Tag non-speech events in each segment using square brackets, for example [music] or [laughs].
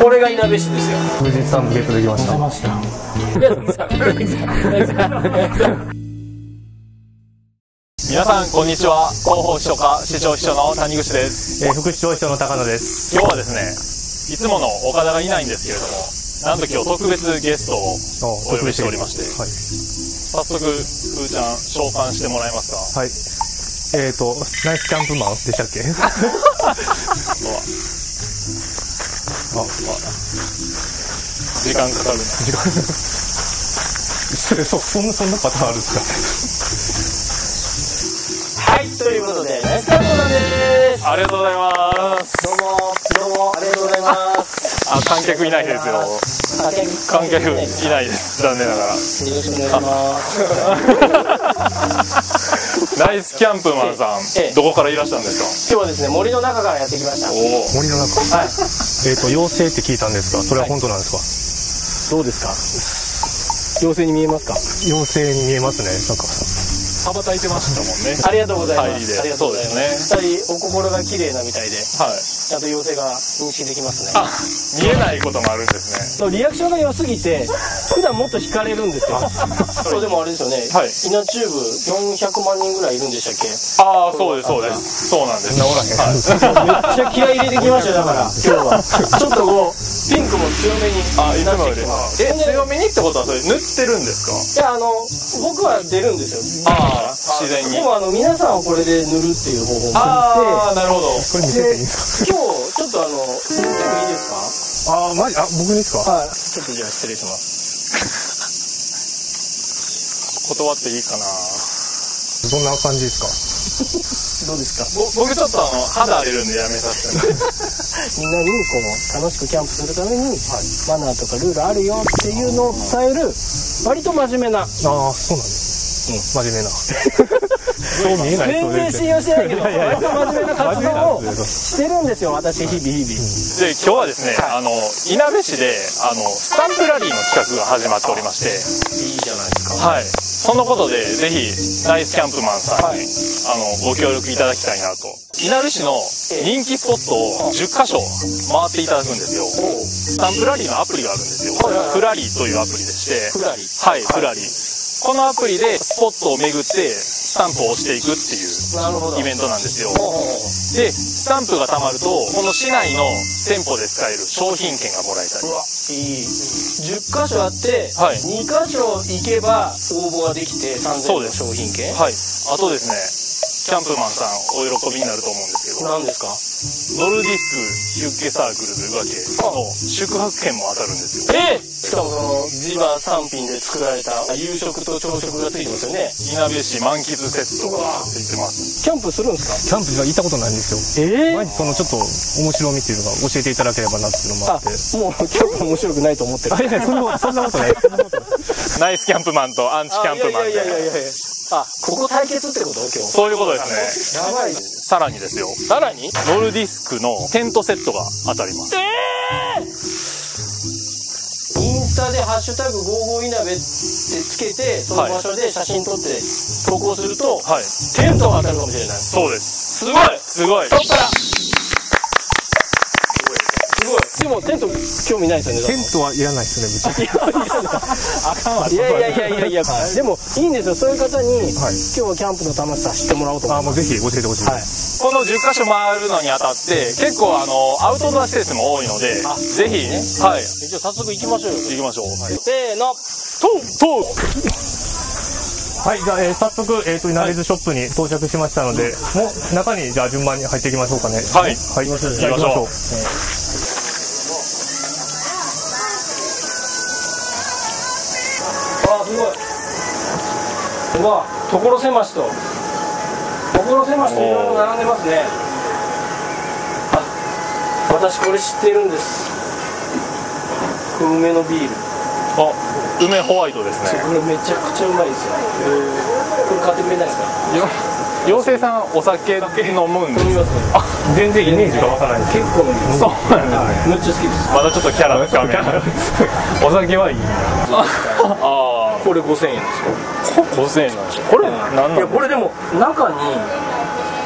これがいなべ市ですよ。富士山ゲットできました。ました皆さんこんにちは。広報秘書課市長秘書の谷口です。えー副市長秘書の高野です。今日はですねいつもの岡田がいないんですけれどもなんと今日特別ゲストをお呼びしておりましてはい、早速ふーちゃん召喚してもらえますか？はい、えっ、ー、とナイスキャンプマンでしたっけ？[laughs] [laughs] あ時間かかるな。時間それそそんなそんなパターンあるんですはいということでナイスカットなんです。ありがとうございます。どうもどうもありがとうございます。あ観客いないですよ。観客観客いないです。残念ながら。よろしくお願いします [laughs] ナイスキャンプマンさんええ。どこからいらっしゃるんです今日はですね森の中からやってきました。かお森の中はい。えっ、と妖精って聞いたんですがそれは本当なんですか、どうですか？妖精に見えますか？妖精に見えますね。なんか羽ばたいてましたもんね。ありがとうございます。入りでありがとうございます。二人お心が綺麗なみたいではい。ちゃんと妖精が認識できますね。あ見えないこともあるんですね。のリアクションが良すぎて普段もっと惹かれるんですよ。[laughs] そうでもあれですよね、はい。稲チューブ400万人ぐらいいるんでしたっけ？ああそうですそうです。そうなんです。治らへん。はいめっちゃ気合い入れてきましたよだから [laughs] 今日は。ちょっとこうピンクも強めにあいつなもよりえ強めにってことはそれ塗ってるんですか？いやあの僕は出るんですよ。ああ自然に。でもあの皆さんはこれで塗るっていう方法をああなるほど。これ見せていいんです今日ちょっとあの塗ってもいいですか？かあーマジ？あ僕にですか？はい。ちょっとじゃあ失礼します。断っていいかな。どんな感じですか？どうですか？ぼ僕ちょっとあの肌荒れるんでやめさせて。みんなにこう楽しくキャンプするために、マナーとかルールあるよっていうのを伝える割と真面目な。ああそうなんです、うん、真面目な。そう見えない全然信用してないけど割と真面目な活動をしてるんですよ私日々日々。で今日はですねあのいなべ市であのスタンプラリーの企画が始まっておりまして。いいじゃないですか。はいそのことでぜひナイスキャンプマンさんに、あのご協力いただきたいなと。いなべ市の人気スポットを10カ所回っていただくんですよ。スタンプラリーのアプリがあるんですよ。フラリーというアプリでして。フラリー。はい、フラリー。このアプリでスポットを巡ってスタンプを押していくっていうイベントなんですよでスタンプが貯まるとこの市内の店舗で使える商品券がもらえたり。うわいい。10箇所あって、はい。2箇所行けば応募ができて3000のそうです。商品券はい。あとですねキャンプマンさんお喜びになると思うんですけど。何ですか？ノルディスクヒュッケサークルというわけの宿泊券も当たるんですよ。えしかもその地場産品で作られた夕食と朝食がついてますよね。いなべ市満喫セットがついてます。キャンプするんですか？キャンプは行ったことないんですよ。えマジそのちょっと面白みっていうのが教えていただければなっていうのもああって。もうキャンプ面白くないと思ってる。あいやいやそんなそんなことない。[laughs] ナイスキャンプマンとアンチキャンプマンあいやいやいやいやでいや。あここ対決ってこと？今日。そういうことですね。やばい。さらにですよ。さらに？ノルディスクのテントセットが当たります。インスタで「ハッシュタグ55いなべ」ってつけてその場所で写真撮って投稿すると、はい。テントが当たるかもしれない。そうです。すごい。すごい。太っ腹すごいでもテント興味ないですよねテントはいらないですね別にあかんわいやいやいやいやいやでもいいんですよそういう方に、今日はキャンプの楽しさ知ってもらおうと思いまあもうぜひ教えてほしいはいこの10カ所回るのにあたって結構あのアウトドア施設も多いのでぜひねはいじゃあ早速行きましょうよ行きましょうせーのトントンはい、じゃあ、えー早速、えっ、と、稲荷ズショップに到着しましたので、もう中に、じゃあ、順番に入っていきましょうかね。はいはい、行きましょう。行きましょういうわ所狭しと所狭しといろいろ並んでますね。あ私これ知ってるんです。梅のビール。あ梅ホワイトですね。これめちゃくちゃうまいですよ。これ買ってくれないですか？よ妖精さんお酒飲むんですねあ全然イメージがわからない。結構そうなんです。ねめっちゃ好きです。まだちょっとキャラ深めお酒はいい。あこれ5000円ですよあ5000円なんですよ。これ何いなんやこれでも中に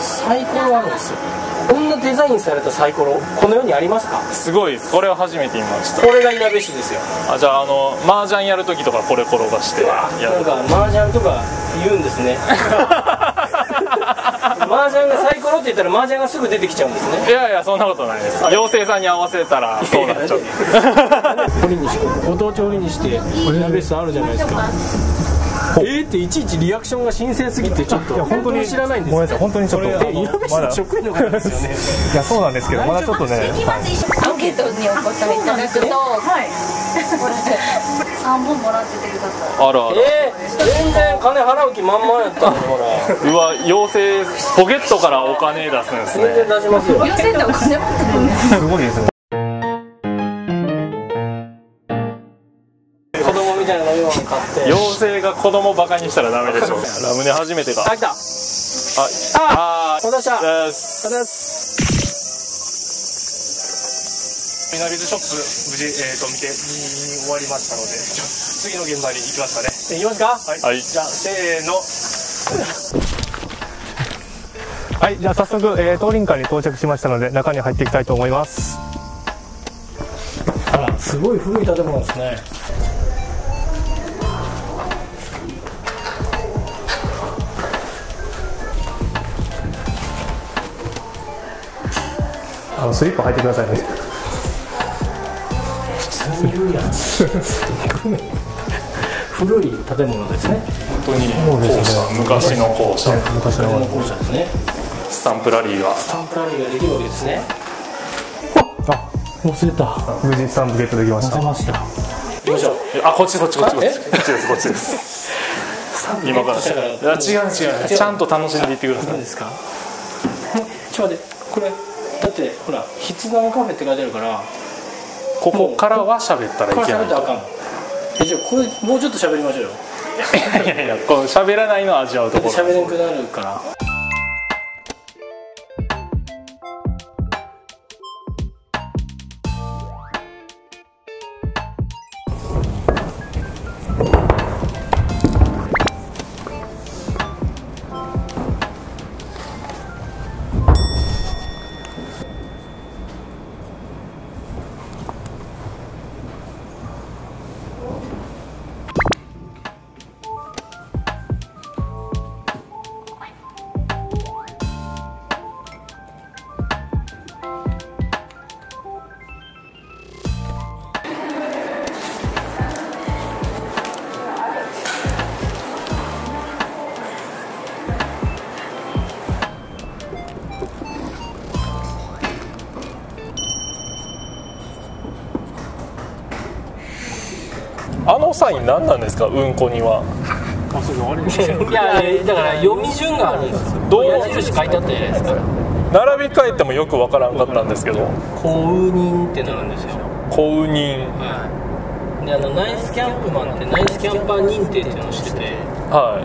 サイコロあるんですよ。こんなデザインされたサイコロこの世にありますか？すごいです。これは初めて見ました。これがいなべ市ですよ。あじゃああの麻雀やるときとかこれ転がしてやる。なんか麻雀とか言うんですね [laughs] 麻雀がサイコロって言ったら麻雀がすぐ出てきちゃうんですね。いやいやそんなことないです。妖精さんに合わせたらそうなっちゃう。ご当地堀にしていなべ市あるじゃないですか [laughs] えーっていちいちリアクションが新鮮すぎてちょっと本当に知らないんですごめんなさい本当にちょっと。えいなべ市の職員の方ですよね。いやそうなんですけどまだちょっとね、はいアンケートにお答えいただくと、はい、これ三本もらっててください。あるあるえー、全然金払う気満々やったのほら。[laughs] うわ妖精ポケットからお金出すんです全然ね出しますよ。寄せてお金持ってるんです。すごいですねって。妖精が子供バカにしたらダメでしょ。ラムネ初めてか。あ来た。ああお出したーですあです。ミナリズショップ無事、えー、と見て見終わりましたので次の現場に行きますかね。いきますか？はい、はい。じゃあせーの。はいじゃあ早速、えー、東林館に到着しましたので中に入っていきたいと思います。あらすごい古い建物ですねあのスリッパ履いてくださいね。言うやん古い建物ですね。本当に校舎昔の校舎昔の校舎ですね。スタンプラリーが。スタンプラリーができるわけですね。あ忘れた。無事スタンプゲットできました。忘れました。行きましょう。あこっちこっちこっちこっち。え？こっちですこっちです。今から。いや違う違う。ちゃんと楽しんでいってください。何ですか？ちょっと待って。これだってほら筆談カフェって書いてあるからここからは喋ったらいけないと。らあかん。のえじゃあこれもうちょっと喋りましょうよ。いやいやこの喋らないのを味わうだところ。喋れんくなるからサイン何なんですかうんこには？いやだから読み順があるんですよ。どう矢印書いてあったじゃないですか。並び替えてもよくわからんかったんですけど。公認ってなるんですよ。公認はい。であのナイスキャンプマンってナイスキャンパー認定っていうのをしてて。は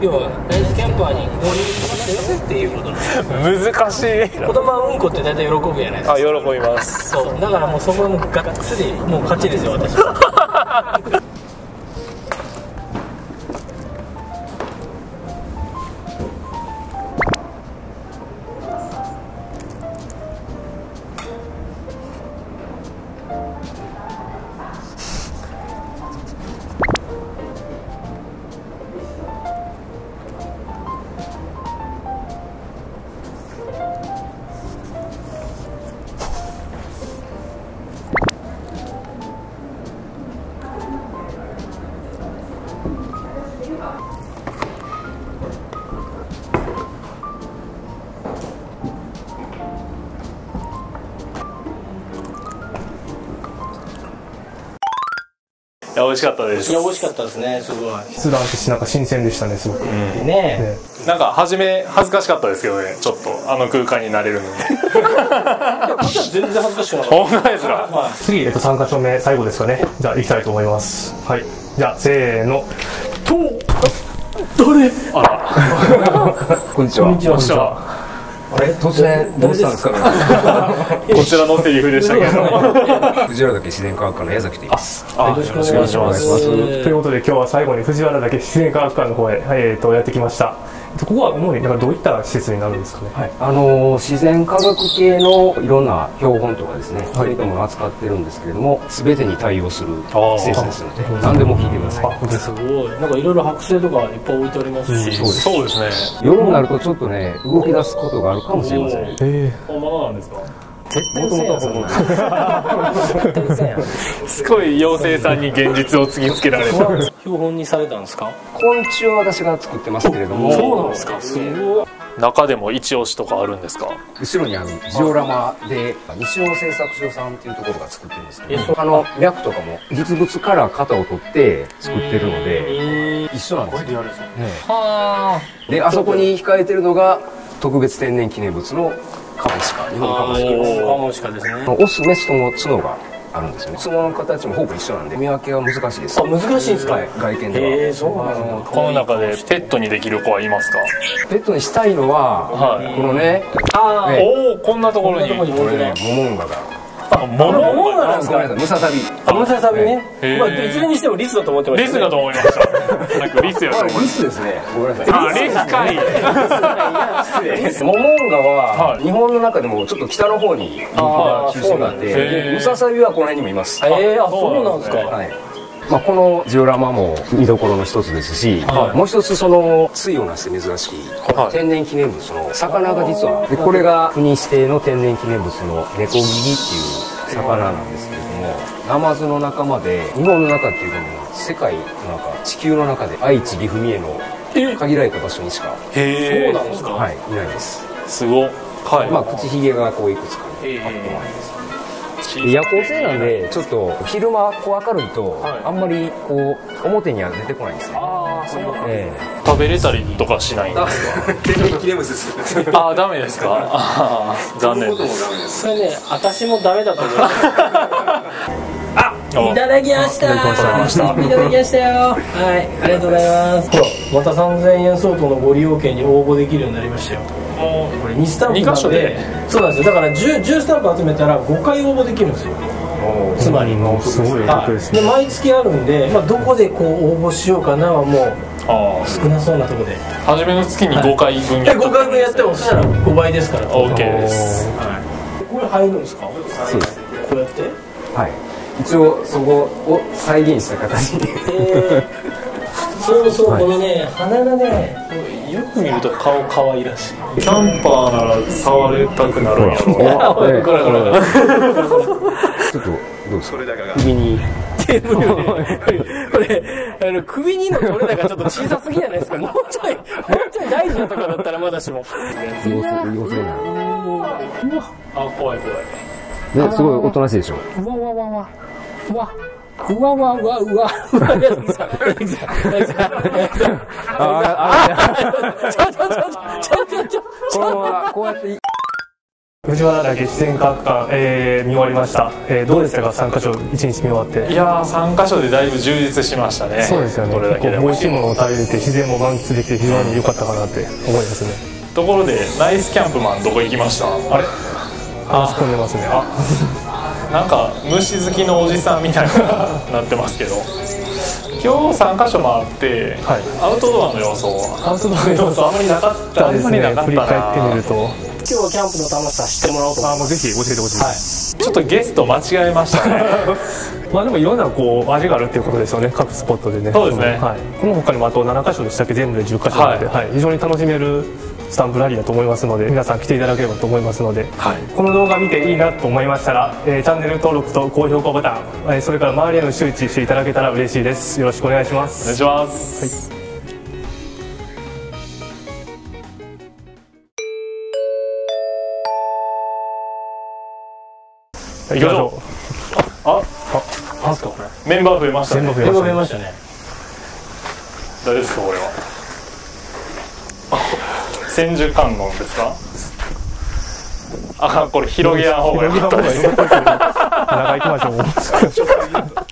要はナイスキャンパーに公認しましたよっていうことなんですい難しい。子供はうんこって大体喜ぶじゃないですか。あ喜びます。そう。だからもうそこはもうがっつりもう勝ちですよ私い [laughs] や美味しかったです。いや美味しかったですね。すごい。筆談ってなんか新鮮でしたねすごく、ねねなんか初め恥ずかしかったですけどね。ちょっとあの空間になれるの。に全然恥ずかしくなかっ本当ですか？次、えっと、3箇所目最後ですかね。じゃあ行きたいと思います。はい。じゃあせーの。とあら。[laughs] こんにちは。こんにちはあれ？突然。どうしたんですか？ね。[laughs] こちらのセリフでしたけど。[laughs] 藤原岳自然科学科の矢崎と言います。あよろしくお願いします。ということで今日は最後に藤原岳自然科学館の方へ、えー、とやってきました、ここは主になんかどういった施設になるんですかね？はい、あの自然科学系のいろんな標本とかですね、そういったものを扱ってるんですけれども全てに対応する施設ですので何でも聞いてください。すすごい。なんかいろいろ剥製とかいっぱい置いてありますし、そうです。ね。夜になるとちょっとね動き出すことがあるかもしれません。もえ本物なんですか？ともとは本物です [laughs] すごい妖精さんに現実を突きつけられた標本にされたんですか？昆虫は私が作ってますけれども。そうなんですか？すごい。中でも一押しとかあるんですか？後ろにあるジオラマで西尾製作所さんっていうところが作ってるんですけどあの脈とかも実物から型を取って作ってるので一緒なんですよ。はであそこに控えてるのが特別天然記念物のカモシカ日本カモシカですカモシカですね。オスメスとも角があるんですよね。角の形もほぼ一緒なんで。見分けは難しいです。あ難しいんですか？はい。外見では。へえそうなんですね。この中でペットにできる子はいますか？ペットにしたいのは、はい。このねああえおおこんなところに。こんなところにこれねモモンガがあモモモンガあなんですか。ごめんなさいムササビ。あムササビね。まあいずれにしてもリスだと思ってましたリスだと思いました。なんかリスやとあ思いましリスですね。ごめんなさい。たあリス。かいモモンガははい。日本の中でもちょっと北の方に中心があってそうなんですね。でムササビはこの辺にもいます。ええあそうなんですか。はいまあ、このジオラマも見どころの一つですし、もう一つその対をなして珍しい、はい。天然記念物の魚が実はでこれが国指定の天然記念物のネコギリっていう魚なんですけれどもナマズの仲間で日本の中っていうかもう世界の中地球の中で愛知岐阜三重の限られた場所にしか、へえそうなんですか？はい、いないです、すごはい。まあ、口ひげがこういくつかね、あってもあります。で夜行性なんでちょっと昼間こう明るいと、あんまりこう表には出てこないんですね。ああそうなんえ食べれたりとかしないんですか？ああ [laughs] ダメですか？あー残念です。それね私もダメだと思いますおいただきました。いただきました。いただきましたよ。はいありがとうございます。ほらまた3000円相当のご利用券に応募できるようになりましたよもこれ2スタンプ二箇所で。そうなんですよ。だから 10, 10スタンプ集めたら5回応募できるんですよ。つまりすごいですね。で毎月あるんで、まあ、どこでこう応募しようかなはもううあ少なそうなところで。あ初めの月に5回分で5回分やってもそしたら5倍ですから。OK です。これ入るんですか？そうです。こうやって？はい。一応そこを再現した形にえー、そうそう、このね。鼻がねよく見ると顔可愛らしい。キャンパーなら触れたくなるんやろ。おええこれこれこれちょっとどうですか首に。テーブこれあの首にの取れ高ちょっと小さすぎじゃないですか。もうちょいもうちょい大事なとこだったらまだしも。様子様子あ怖い怖い。ねすごいおとなしいでしょ。うわうわうわうわうわうわうわうわうわ。うわ矢崎さん矢崎さん矢崎さんちょちょちょちょちょちょちょ。このままこうやって藤原岳自然科学館、えー見終わりました、えーどうでしたか？3カ所1日見終わって。いやー3箇所でだいぶ充実しましたね。そうですよね。これだけでも。結構美味しいものを食べれて自然も満喫できて非常に良かったかなって思いますね。ところでナイスキャンプマンどこ行きました？あれ？話し込んでますね。あなんか虫好きのおじさんみたいになってますけど。今日3箇所回って、はい。アウトドアの要素アウトドアの要素あんまりなかったですね。まりなかった振り返ってみるなと今日はキャンプの楽しさ知ってもらおうと思いあもうぜひ教えてほしいはい。ちょっとゲスト間違えましたね。[laughs] まあでもいろんなこう味があるっていうことですよね。各スポットでね。そうですね。はい、この他にもあと7箇所でしたっけ？全部で10箇所なので、ははい。非常に楽しめるスタンプラリーだと思いますので皆さん来ていただければと思いますので、はい。この動画見ていいなと思いましたら、えーチャンネル登録と高評価ボタン、えーそれから周りへの周知していただけたら嬉しいです。よろしくお願いしまおす願いします、行きましょう。あなんすかこれ。メンバー増えましたね。全部増え手がましたね増えましたね。大丈夫ですかこれは千手観音ですか？あこれ広げやん方がよかったです。長いきましょう。